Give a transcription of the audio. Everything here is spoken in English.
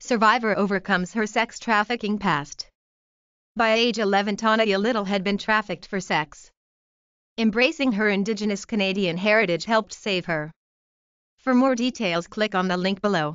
Survivor overcomes her sex trafficking past. By age 11 Tania Little had been trafficked for sex. Embracing her Indigenous Canadian heritage helped save her. For more details click on the link below.